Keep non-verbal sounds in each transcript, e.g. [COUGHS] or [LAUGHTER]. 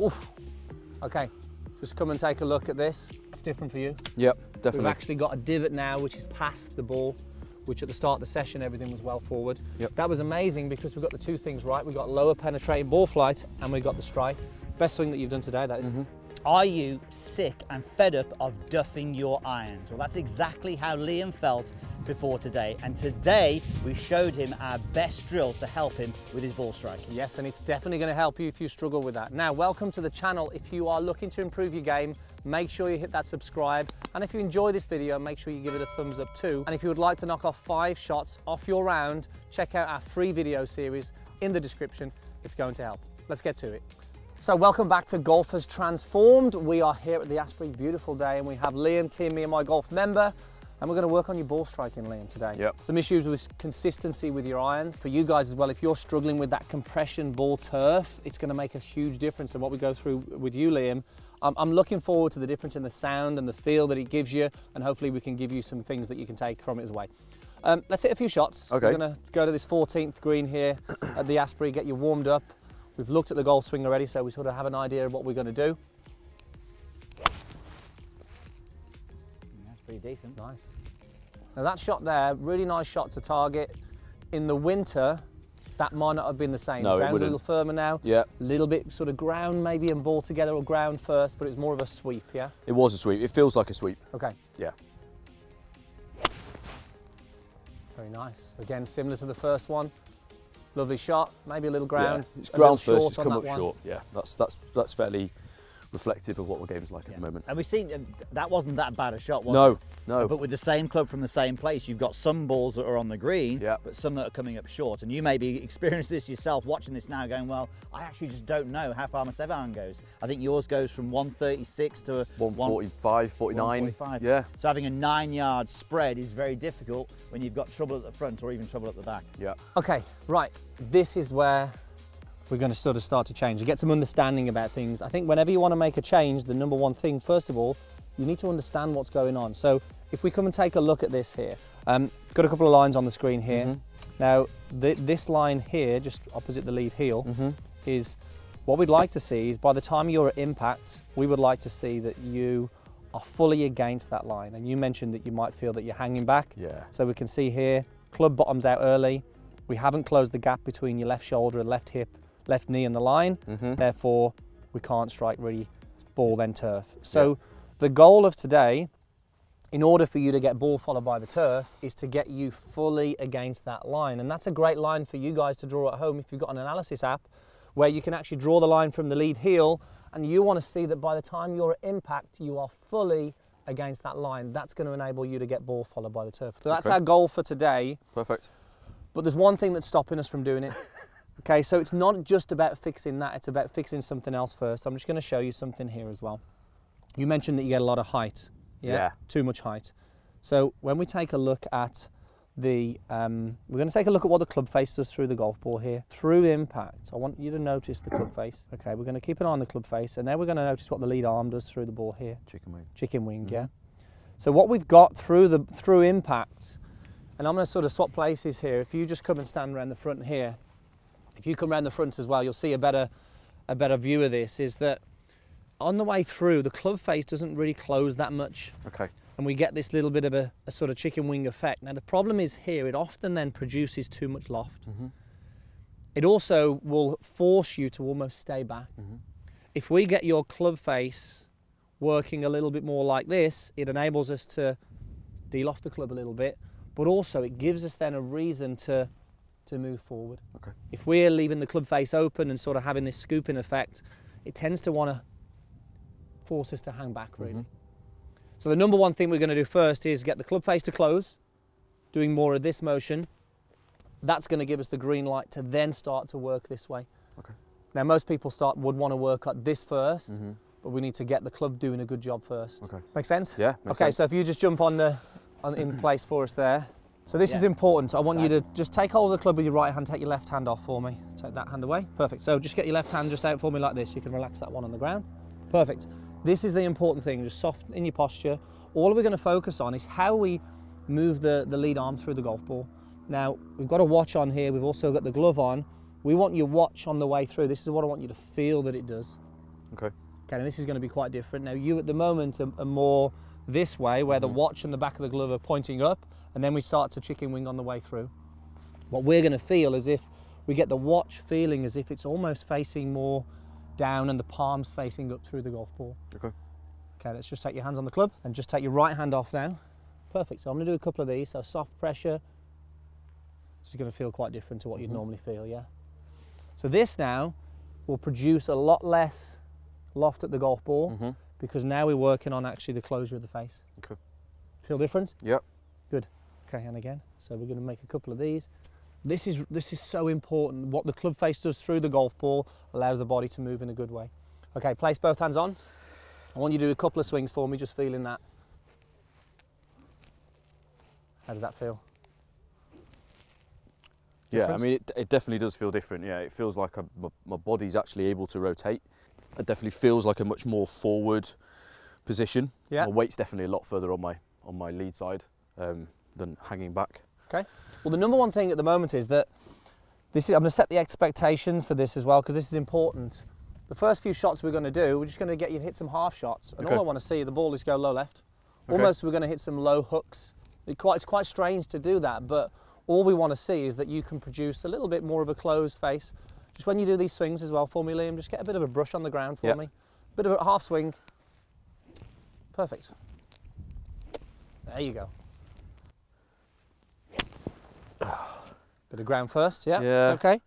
Oof. Okay, just come and take a look at this. It's different for you. Yep, definitely. We've actually got a divot now, which is past the ball, which at the start of the session, everything was well forward. Yep. That was amazing because we got the two things right. We got lower penetrating ball flight and we got the strike. Best swing that you've done today, that is. Mm-hmm. Are you sick and fed up of duffing your irons? Well, that's exactly how Liam felt before today. And today we showed him our best drill to help him with his ball striking. Yes, and it's definitely going to help you if you struggle with that. Now, welcome to the channel. If you are looking to improve your game, make sure you hit that subscribe. And if you enjoy this video, make sure you give it a thumbs up too. And if you would like to knock off five shots off your round, check out our free video series in the description. It's going to help. Let's get to it. So welcome back to Golfers Transformed. We are here at the Asprey, beautiful day, and we have Liam, Tim, me and my golf member, and we're going to work on your ball striking, Liam, today. Yep. Some issues with consistency with your irons. For you guys as well, if you're struggling with that compression ball turf, it's going to make a huge difference. in what we go through with you, Liam, I'm, I'm looking forward to the difference in the sound and the feel that it gives you, and hopefully we can give you some things that you can take from it as well. Um, let's hit a few shots. Okay. We're going to go to this 14th green here at the Asprey, get you warmed up. We've looked at the golf swing already, so we sort of have an idea of what we're going to do. Pretty decent. Nice. Now that shot there, really nice shot to target. In the winter, that might not have been the same. No, the it ground's a wouldn't. little firmer now. Yeah, A little bit sort of ground maybe and ball together or ground first, but it's more of a sweep, yeah? it was a sweep. It feels like a sweep. Okay, Yeah. very nice. Again, similar to the first one. Lovely shot, maybe a little ground. Yeah. It's ground first. It's come up one. short. Yeah, that's that's that's fairly reflective of what the game's like at the moment. And we've seen uh, that wasn't that bad a shot, was No, it? no. But with the same club from the same place, you've got some balls that are on the green, Yeah. but some that are coming up short. And you may be experiencing this yourself, watching this now, going, "Well, I actually just don't know how far my seven iron goes." I think yours goes from 136 to a 145, 49. 145. Yeah, So having a nine-yard spread is very difficult when you've got trouble at the front or even trouble at the back. yeah. Okay, right. This is where we're going to sort of start to change and get some understanding about things. I think whenever you want to make a change, the number one thing, first of all, you need to understand what's going on. So if we come and take a look at this here, um, got a couple of lines on the screen here. Mhm. Now, th- this line here, just opposite the lead heel, Mm-hmm. is what we'd like to see is by the time you're at impact, we would like to see that you are fully against that line. And you mentioned that you might feel that you're hanging back. Yeah. So we can see here, club bottoms out early. We haven't closed the gap between your left shoulder and left hip, left knee and the line. Mm-hmm. Therefore, we can't strike really ball then turf. So the goal of today, in order for you to get ball followed by the turf, is to get you fully against that line. And that's a great line for you guys to draw at home if you've got an analysis app where you can actually draw the line from the lead heel and you want to see that by the time you're at impact, you are fully against that line. That's going to enable you to get ball followed by the turf. So that's Okay. our goal for today. Perfect. But there's one thing that's stopping us from doing it. Okay, so it's not just about fixing that, it's about fixing something else first. I'm just going to show you something here as well. You mentioned that you get a lot of height. Yeah. Yeah. Too much height. So when we take a look at the, um, we're going to take a look at what the club face does through the golf ball here. Through impact, I want you to notice the club face. Okay, we're going to keep an eye on the club face, and then we're going to notice what the lead arm does through the ball here Chicken wing. chicken wing, Mm-hmm. yeah. So what we've got through the through impact, and I'm going to sort of swap places here. If you just come and stand around the front here, if you come around the front as well, you'll see a better a better view of this. Is that on the way through, the club face doesn't really close that much, Okay. and we get this little bit of a, a sort of chicken wing effect. Now the problem is here, it often then produces too much loft. Mm-hmm. It also will force you to almost stay back. Mhm. If we get your club face working a little bit more like this, it enables us to deloft the club a little bit, but also it gives us then a reason to to move forward. Okay. If we're leaving the club face open and sort of having this scooping effect, it tends to want to force us to hang back really. Mhm. So the number one thing we're going to do first is get the club face to close, doing more of this motion. That's going to give us the green light to then start to work this way. Okay. Now most people start would want to work at this 1st Mm-hmm. but we need to get the club doing a good job first. Okay. Make sense? Yeah. makes okay, sense. so if you just jump on the on, in place for us there. So this is important. I want you to just take hold of the club with your right hand, take your left hand off for me. Take that hand away. Perfect. So just get your left hand just out for me like this. You can relax that one on the ground. Perfect. This is the important thing, just soft in your posture. All we're going to focus on is how we move the, the lead arm through the golf ball. Now, we've got a watch on here, we've also got the glove on. We want your watch on the way through. This is what I want you to feel that it does. Okay. Okay, and this is going to be quite different. Now, you at the moment are, are more this way, where the watch and the back of the glove are pointing up, and then we start to chicken wing on the way through. What we're going to feel is if we get the watch feeling as if it's almost facing more down and the palms facing up through the golf ball. Okay. Okay, let's just take your hands on the club and just take your right hand off now. Perfect. So I'm going to do a couple of these. So soft pressure. This is going to feel quite different to what you'd normally feel, yeah? So this now will produce a lot less loft at the golf ball Mm-hmm. Because now we're working on actually the closure of the face. Okay. Feel different? Yep. Good. Okay, and again. So we're going to make a couple of these. This is this is so important. What the club face does through the golf ball allows the body to move in a good way. Okay, place both hands on. I want you to do a couple of swings for me, just feeling that. How does that feel? Yeah, I mean, it, it definitely does feel different. Yeah, it feels like a, my, my body's actually able to rotate. It definitely feels like a much more forward position. Yeah. My weight's definitely a lot further on my on my lead side um, than hanging back. Okay. Well, the number one thing at the moment is that this is, I'm going to set the expectations for this as well because this is important. The first few shots we're going to do, we're just going to get you to hit some half shots, and Okay. all I want to see the ball is go low left. Okay. Almost, we're going to hit some low hooks. It quite, it's quite strange to do that, but all we want to see is that you can produce a little bit more of a closed face. Just when you do these swings as well for me, Liam, just get a bit of a brush on the ground for Yeah. me. Bit of a half swing. Perfect. There you go. Bit of ground first, yeah? Yeah. It's okay.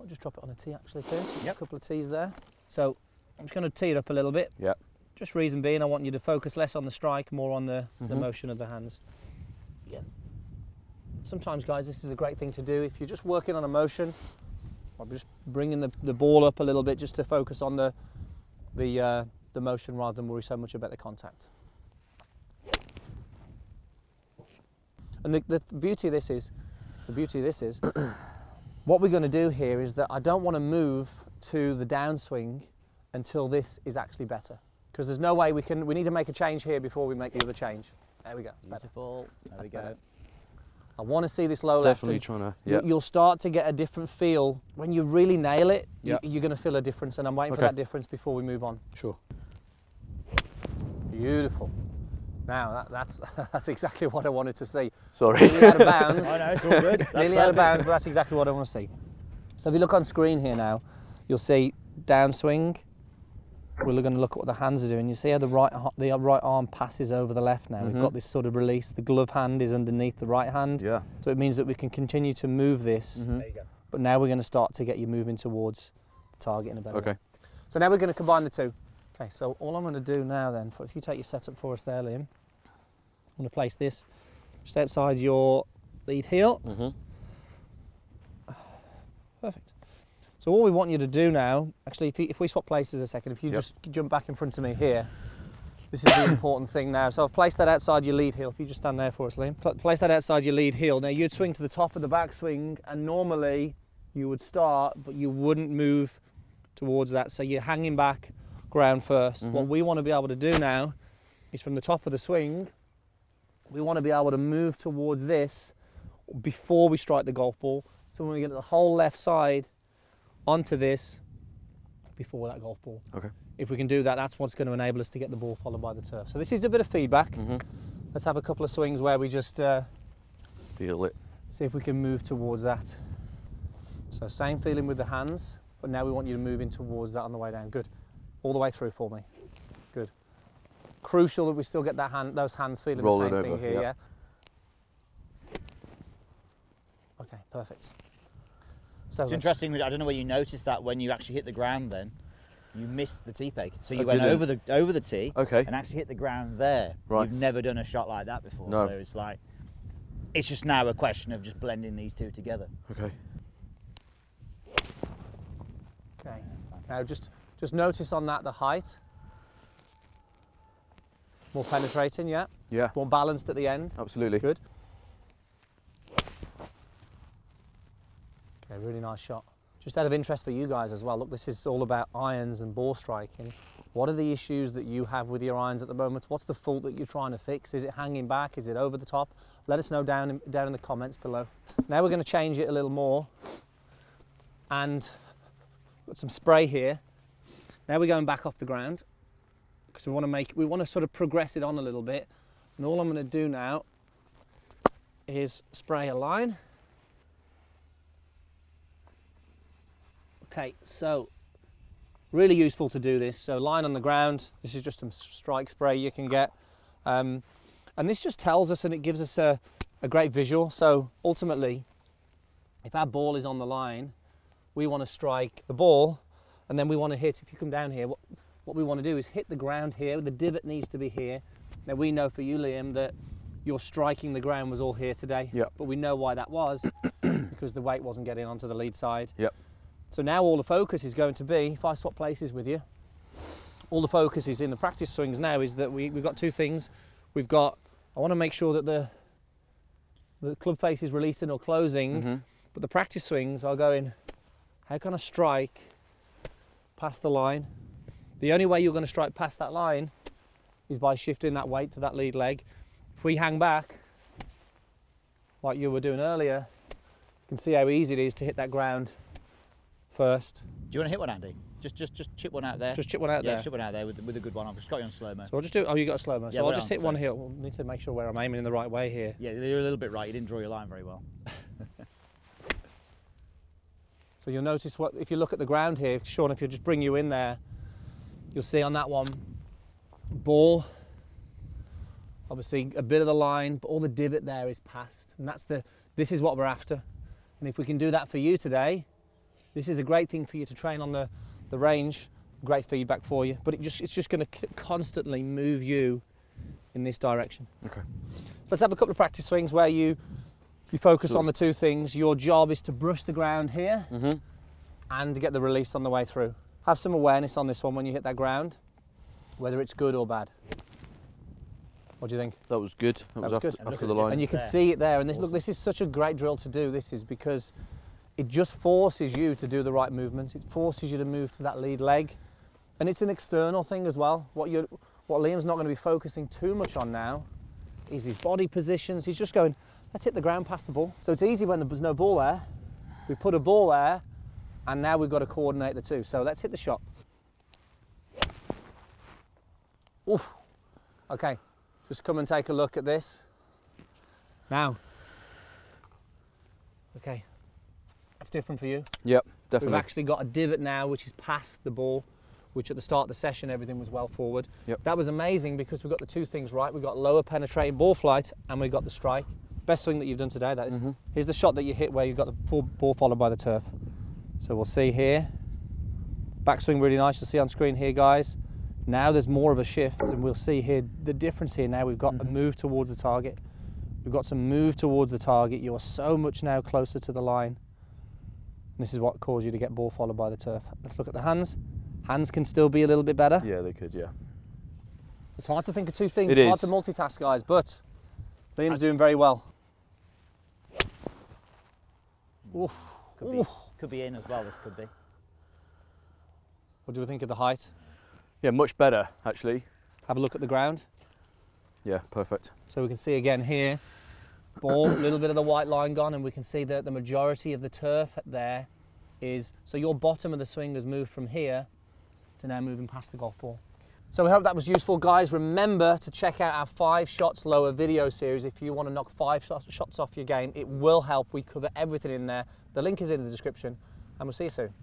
I'll just drop it on a tee actually first. Yep. A couple of tees there. So I'm just going to tee it up a little bit. Yep. Just reason being, I want you to focus less on the strike, more on the, the Mhm. motion of the hands. Again. Sometimes, guys, this is a great thing to do. If you're just working on a motion, or just bringing the, the ball up a little bit just to focus on the, the, uh, the motion rather than worry so much about the contact. And the, the beauty of this is, the beauty of this is, [COUGHS] what we're going to do here is that I don't want to move to the downswing until this is actually better. Because there's no way we can, we need to make a change here before we make the other change. There we go. Beautiful. There That's we go. better. I want to see this low left. Definitely trying to. Yeah. You'll start to get a different feel. When you really nail it, Yeah. you're going to feel a difference. And I'm waiting for that difference before we move on. Sure. Beautiful. Now, that, that's, [LAUGHS] that's exactly what I wanted to see. Sorry. Nearly out of bounds. [LAUGHS] Oh no, it's all good. That's [LAUGHS] nearly out of bounds, but that's exactly what I want to see. So if you look on screen here now, you'll see downswing. We're going to look at what the hands are doing. You see how the right the right arm passes over the left now. We've Mhm. got this sort of release. The glove hand is underneath the right hand. Yeah. So it means that we can continue to move this. There you go. but now we're going to start to get you moving towards the target in a better way. Okay. So now we're going to combine the two. Okay, so all I'm going to do now then, if you take your setup for us there, Liam, I'm going to place this just outside your lead heel. Mm-hmm. Perfect. So all we want you to do now, actually, if, you, if we swap places a second, if you Yep. just jump back in front of me here, this is the [COUGHS] important thing now. So I've placed that outside your lead heel. If you just stand there for us, Liam. Pl- Place that outside your lead heel. Now you'd swing to the top of the backswing, and normally you would start, but you wouldn't move towards that. So you're hanging back ground 1st What Mhm. we want to be able to do now is from the top of the swing, we want to be able to move towards this before we strike the golf ball. So when we get to the whole left side onto this before that golf ball. Okay. If we can do that, that's what's going to enable us to get the ball followed by the turf. So this is a bit of feedback. Mm-hmm. Let's have a couple of swings where we just uh, Feel it. see if we can move towards that. So same feeling with the hands, but now we want you to move in towards that on the way down. Good. All the way through for me. Good. Crucial that we still get that hand, those hands feeling Roll the same thing here, yeah? yeah. Okay, perfect. So It's interesting. I don't know whether you noticed that when you actually hit the ground. Then you missed the tee peg, so oh, you I went didn't. over the over the tee Okay. and actually hit the ground there. Right. You've never done a shot like that before, No. so it's like it's just now a question of just blending these two together. Okay. Okay. Now just just notice on that the height. More penetrating, yeah. Yeah. More balanced at the end. Absolutely. Good. Okay, really nice shot. Just out of interest for you guys as well, look, this is all about irons and ball striking. What are the issues that you have with your irons at the moment? What's the fault that you're trying to fix? Is it hanging back? Is it over the top? Let us know down in, down in the comments below. Now we're going to change it a little more and got some spray here. Now we're going back off the ground because we want to make, we want to sort of progress it on a little bit. And all I'm going to do now is spray a line. Okay, so really useful to do this. So line on the ground, this is just some strike spray you can get. Um, and this just tells us and it gives us a, a great visual. So ultimately, if our ball is on the line, we want to strike the ball and then we want to hit, if you come down here, what, what we want to do is hit the ground here, the divot needs to be here. Now we know for you Liam that your striking the ground was all here today, Yep. but we know why that was, [COUGHS] because the weight wasn't getting onto the lead side. Yep. So now all the focus is going to be, if I swap places with you, all the focus is in the practice swings now is that we, we've got two things. We've got, I want to make sure that the, the club face is releasing or closing, Mhm. but the practice swings are going, how can I strike past the line? The only way you're going to strike past that line is by shifting that weight to that lead leg. If we hang back, like you were doing earlier, you can see how easy it is to hit that ground first. Do you want to hit one, Andy? Just, just, just chip one out there. Just chip one out yeah, there. chip one out there with, with a good one. I've just got you on slow mo. So I'll just do. Oh, you got a slow mo. Yeah, I'll just on, hit one here. We'll need to make sure where I'm aiming in the right way here. Yeah, you're a little bit right. You didn't draw your line very well. [LAUGHS] So you'll notice what if you look at the ground here, Sean. If you just bring you in there, you'll see on that one, ball. Obviously, a bit of the line, but all the divot there is past, and that's the. This is what we're after, and if we can do that for you today, this is a great thing for you to train on the, the range. Great feedback for you, but it just it's just going to constantly move you in this direction. Okay. Let's have a couple of practice swings where you you focus Sure. on the two things. Your job is to brush the ground here hmm and get the release on the way through. Have some awareness on this one when you hit that ground, whether it's good or bad. What do you think? That was good. That, was, was after, good. And after the the line. And you can There. see it there. And this look, this is such a great drill to do. This is because it just forces you to do the right movement. It forces you to move to that lead leg, and it's an external thing as well. What you, what Liam's not going to be focusing too much on now, is his body positions. He's just going, let's hit the ground past the ball. So it's easy when there's no ball there. We put a ball there, and now we've got to coordinate the two. So let's hit the shot. Oof. Okay, just come and take a look at this. Now, okay, that's different for you. Yep, definitely. We've actually got a divot now, which is past the ball, which at the start of the session everything was well forward. Yep. That was amazing because we've got the two things right. We've got lower penetrating ball flight and we've got the strike. Best swing that you've done today. That is. Mhm. Here's the shot that you hit where you've got the full ball followed by the turf. So we'll see here. Backswing really nice to see on screen here, guys. Now there's more of a shift, and we'll see here the difference here. Now we've got a move towards the target. We've got to move towards the target. You are so much now closer to the line. This is what caused you to get ball followed by the turf. Let's look at the hands. Hands can still be a little bit better. Yeah, they could. Yeah. It's hard to think of two things. It it's is. hard to multitask, guys, but Liam's doing very well. Oof. Could be, could be in as well. This could be. What do we think of the height? Yeah, much better actually. Have a look at the ground. Yeah, perfect. So we can see again here, ball, a [COUGHS] little bit of the white line gone, and we can see that the majority of the turf there is, so your bottom of the swing has moved from here to now moving past the golf ball. So we hope that was useful, guys. Remember to check out our five shots lower video series if you want to knock five shots off your game. It will help. We cover everything in there. The link is in the description, and we'll see you soon.